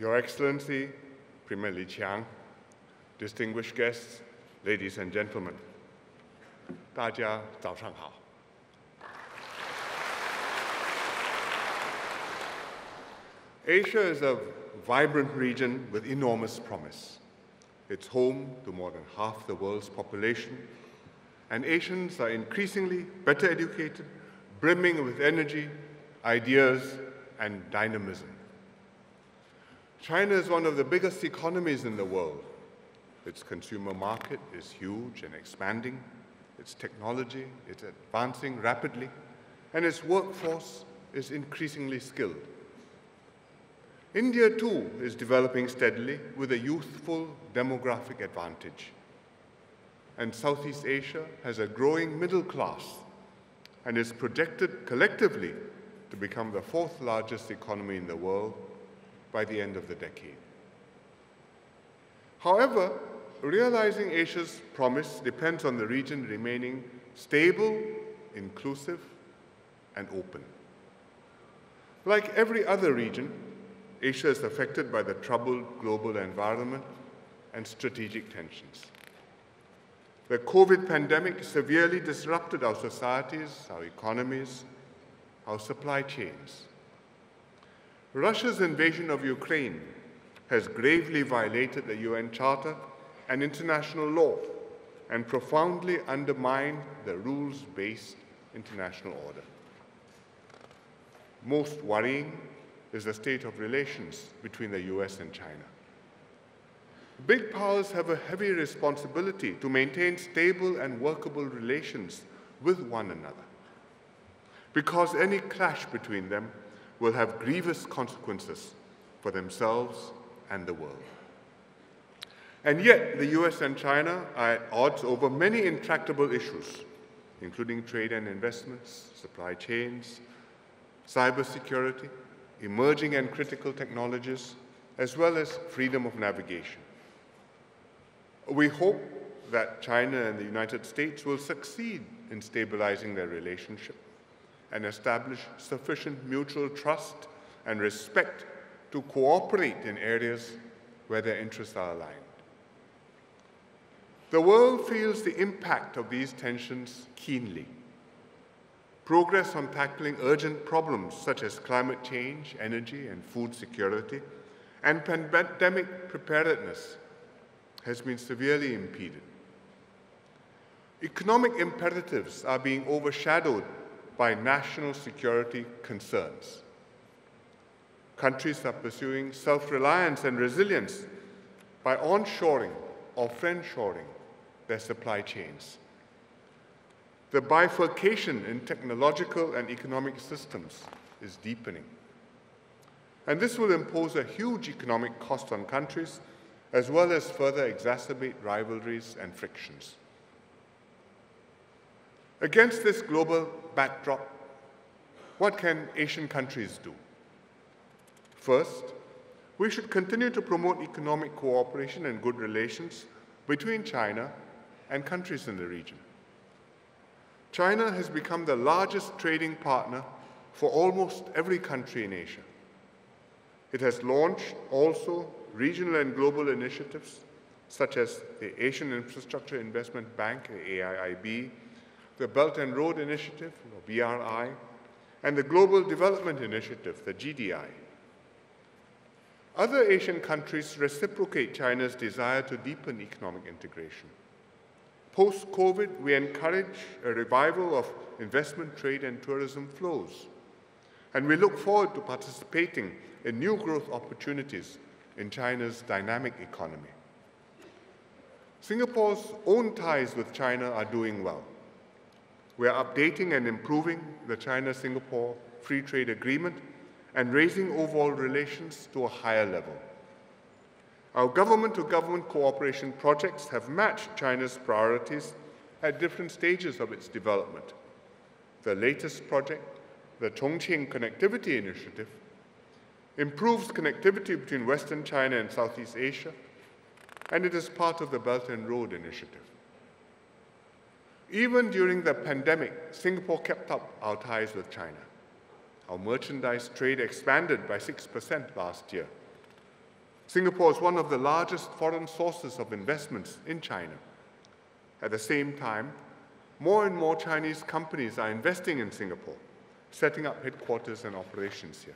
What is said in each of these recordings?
Your Excellency, Premier Li Qiang, distinguished guests, ladies and gentlemen, 大家早上好。Asia is a vibrant region with enormous promise. It's home to more than half the world's population, and Asians are increasingly better educated, brimming with energy, ideas, and dynamism. China is one of the biggest economies in the world. Its consumer market is huge and expanding. Its technology is advancing rapidly, and its workforce is increasingly skilled. India, too, is developing steadily with a youthful demographic advantage. And Southeast Asia has a growing middle class and is projected collectively to become the fourth largest economy in the world by the end of the decade. However, realizing Asia's promise depends on the region remaining stable, inclusive, and open. Like every other region, Asia is affected by the troubled global environment and strategic tensions. The COVID pandemic severely disrupted our societies, our economies, our supply chains. Russia's invasion of Ukraine has gravely violated the UN Charter and international law and profoundly undermined the rules based international order. Most worrying is the state of relations between the US and China. Big powers have a heavy responsibility to maintain stable and workable relations with one another, because any clash between them will have grievous consequences for themselves and the world. And yet, the US and China are at odds over many intractable issues, including trade and investments, supply chains, cybersecurity, emerging and critical technologies, as well as freedom of navigation. We hope that China and the United States will succeed in stabilizing their relationship and establish sufficient mutual trust and respect to cooperate in areas where their interests are aligned. The world feels the impact of these tensions keenly. Progress on tackling urgent problems such as climate change, energy and food security, and pandemic preparedness has been severely impeded. Economic imperatives are being overshadowed by national security concerns. Countries are pursuing self-reliance and resilience by onshoring or friendshoring their supply chains. The bifurcation in technological and economic systems is deepening. And this will impose a huge economic cost on countries, as well as further exacerbate rivalries and frictions. Against this global backdrop, what can Asian countries do? First, we should continue to promote economic cooperation and good relations between China and countries in the region. China has become the largest trading partner for almost every country in Asia. It has launched also regional and global initiatives such as the Asian Infrastructure Investment Bank, AIIB, the Belt and Road Initiative, or BRI, and the Global Development Initiative, the GDI. Other Asian countries reciprocate China's desire to deepen economic integration. Post COVID, we encourage a revival of investment, trade, and tourism flows. And we look forward to participating in new growth opportunities in China's dynamic economy. Singapore's own ties with China are doing well. We are updating and improving the China Singapore Free Trade Agreement and raising overall relations to a higher level. Our government to government cooperation projects have matched China's priorities at different stages of its development. The latest project, the Chongqing Connectivity Initiative, improves connectivity between Western China and Southeast Asia, and it is part of the Belt and Road Initiative. Even during the pandemic, Singapore kept up our ties with China. Our merchandise trade expanded by 6% last year. Singapore is one of the largest foreign sources of investments in China. At the same time, more and more Chinese companies are investing in Singapore, setting up headquarters and operations here.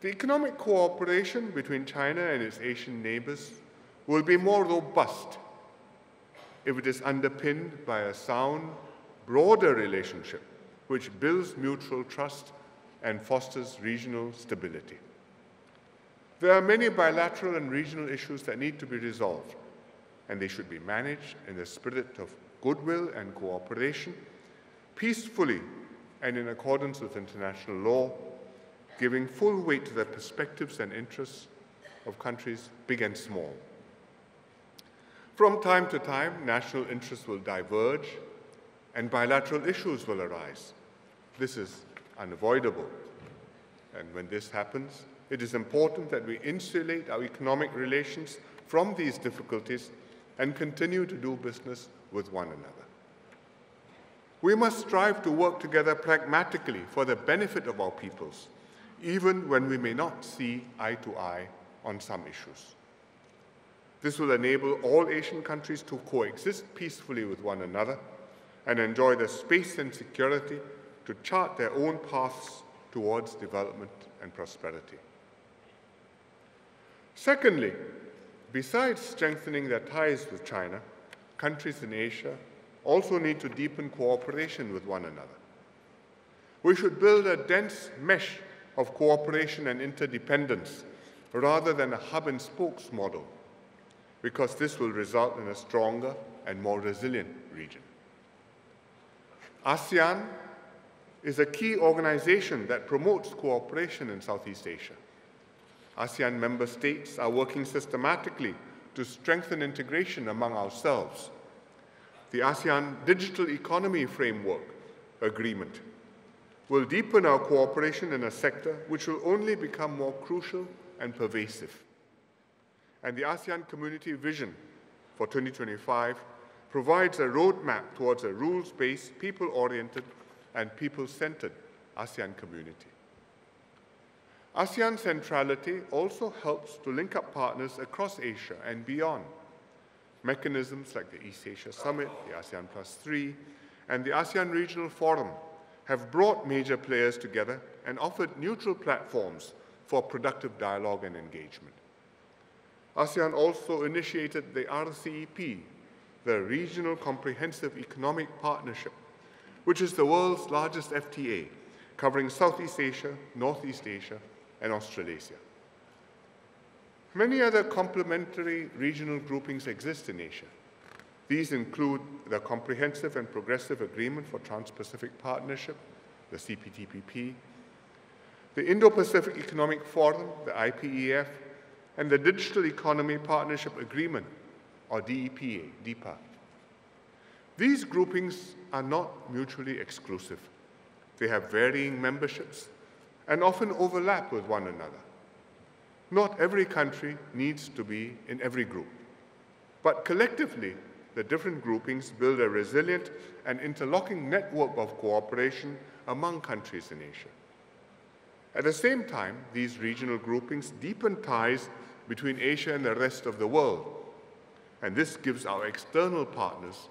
The economic cooperation between China and its Asian neighbors will be more robust if it is underpinned by a sound, broader relationship which builds mutual trust and fosters regional stability. There are many bilateral and regional issues that need to be resolved, and they should be managed in the spirit of goodwill and cooperation, peacefully and in accordance with international law, giving full weight to the perspectives and interests of countries big and small. From time to time, national interests will diverge and bilateral issues will arise. This is unavoidable. And when this happens, it is important that we insulate our economic relations from these difficulties and continue to do business with one another. We must strive to work together pragmatically for the benefit of our peoples, even when we may not see eye to eye on some issues. This will enable all Asian countries to coexist peacefully with one another and enjoy the space and security to chart their own paths towards development and prosperity. Secondly, besides strengthening their ties with China, countries in Asia also need to deepen cooperation with one another. We should build a dense mesh of cooperation and interdependence rather than a hub and spokes model, because this will result in a stronger and more resilient region. ASEAN is a key organization that promotes cooperation in Southeast Asia. ASEAN member states are working systematically to strengthen integration among ourselves. The ASEAN Digital Economy Framework Agreement will deepen our cooperation in a sector which will only become more crucial and pervasive. And the ASEAN Community Vision for 2025 provides a roadmap towards a rules-based, people-oriented, and people-centered ASEAN community. ASEAN centrality also helps to link up partners across Asia and beyond. Mechanisms like the East Asia Summit, the ASEAN Plus 3, and the ASEAN Regional Forum have brought major players together and offered neutral platforms for productive dialogue and engagement. ASEAN also initiated the RCEP, the Regional Comprehensive Economic Partnership, which is the world's largest FTA, covering Southeast Asia, Northeast Asia, and Australasia. Many other complementary regional groupings exist in Asia. These include the Comprehensive and Progressive Agreement for Trans-Pacific Partnership, the CPTPP, the Indo-Pacific Economic Forum, the IPEF, and the Digital Economy Partnership Agreement, or DEPA, DEPA. These groupings are not mutually exclusive. They have varying memberships and often overlap with one another. Not every country needs to be in every group, but collectively, the different groupings build a resilient and interlocking network of cooperation among countries in Asia. At the same time, these regional groupings deepen ties between Asia and the rest of the world, and this gives our external partners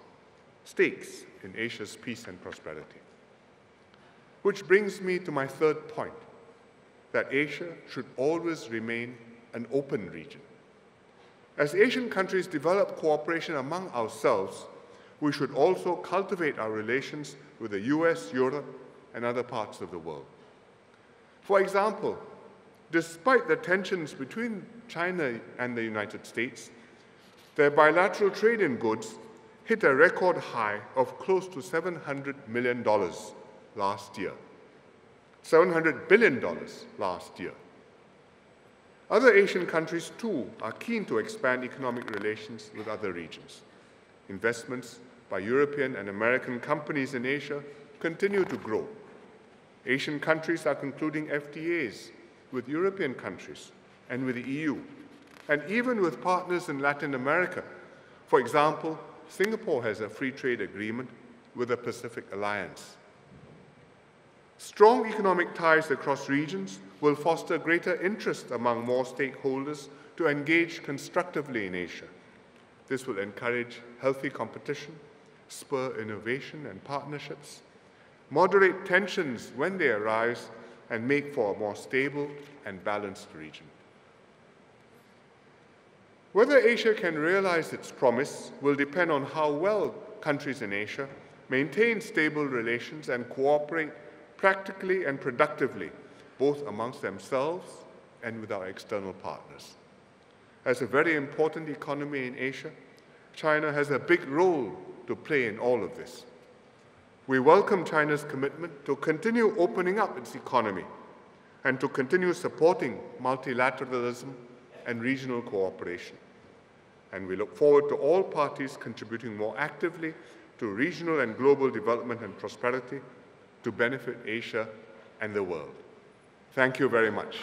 stakes in Asia's peace and prosperity. Which brings me to my third point that Asia should always remain an open region. As Asian countries develop cooperation among ourselves, we should also cultivate our relations with the US, Europe, and other parts of the world. For example, despite the tensions between China and the United States, their bilateral trade in goods hit a record high of close to $700 million last year. $700 billion last year. Other Asian countries, too, are keen to expand economic relations with other regions. Investments by European and American companies in Asia continue to grow. Asian countries are concluding FTAs with European countries and with the EU, and even with partners in Latin America. For example, Singapore has a free trade agreement with the Pacific Alliance. Strong economic ties across regions will foster greater interest among more stakeholders to engage constructively in Asia. This will encourage healthy competition, spur innovation and partnerships, moderate tensions when they arise, and make for a more stable and balanced region. Whether Asia can realize its promise will depend on how well countries in Asia maintain stable relations and cooperate practically and productively, both amongst themselves and with our external partners. As a very important economy in Asia, China has a big role to play in all of this. We welcome China's commitment to continue opening up its economy and to continue supporting multilateralism and regional cooperation. And we look forward to all parties contributing more actively to regional and global development and prosperity to benefit Asia and the world. Thank you very much.